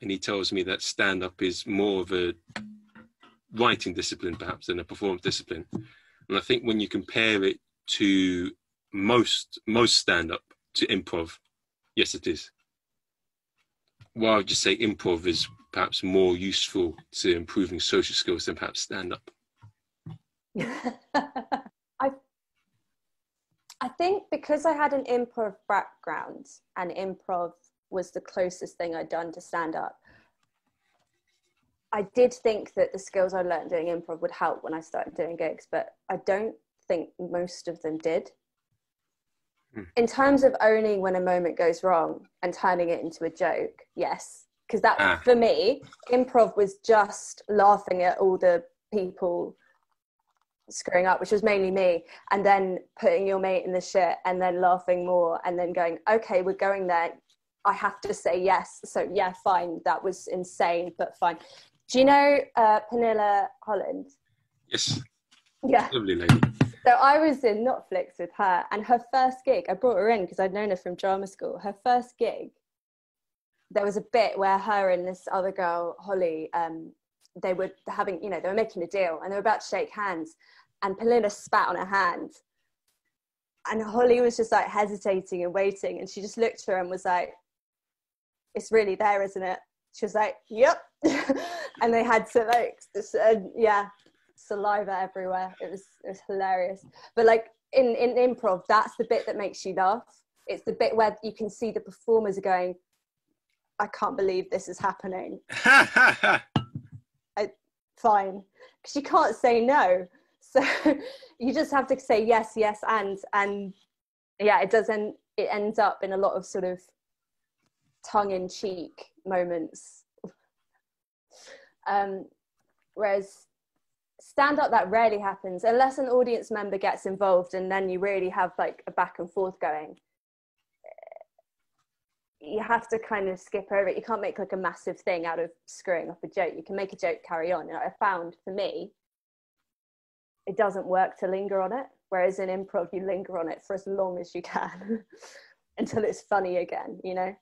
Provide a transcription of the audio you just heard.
and he tells me that stand up is more of a writing discipline perhaps than a performance discipline. And I think when you compare it to most most stand up to improv, yes it is. Well, I would just say improv is perhaps more useful to improving social skills than perhaps stand up. I I think because I had an improv background and improv was the closest thing I'd done to stand up. I did think that the skills I learned doing improv would help when I started doing gigs, but I don't think most of them did. Hmm. In terms of owning when a moment goes wrong and turning it into a joke, yes. Because that, ah. for me, improv was just laughing at all the people screwing up, which was mainly me, and then putting your mate in the shit and then laughing more and then going, okay, we're going there. I have to say yes. So, yeah, fine. That was insane, but fine. Do you know uh, Pernilla Holland? Yes. Yeah. Lovely lady. So I was in Netflix with her, and her first gig, I brought her in because I'd known her from drama school. Her first gig, there was a bit where her and this other girl, Holly, um, they were having, you know, they were making a deal and they were about to shake hands and Pernilla spat on her hand. And Holly was just like hesitating and waiting. And she just looked at her and was like, It's really there, isn't it? She was like, Yep. and they had to like, uh, yeah, saliva everywhere. It was, it was hilarious. But like in, in improv, that's the bit that makes you laugh. It's the bit where you can see the performers are going, I can't believe this is happening. I, fine. Because you can't say no. so you just have to say yes yes and and yeah it doesn't it ends up in a lot of sort of tongue-in-cheek moments um, whereas stand up that rarely happens unless an audience member gets involved and then you really have like a back and forth going you have to kind of skip over it you can't make like a massive thing out of screwing up a joke you can make a joke carry on and i found for me it doesn't work to linger on it. Whereas in improv, you linger on it for as long as you can until it's funny again, you know?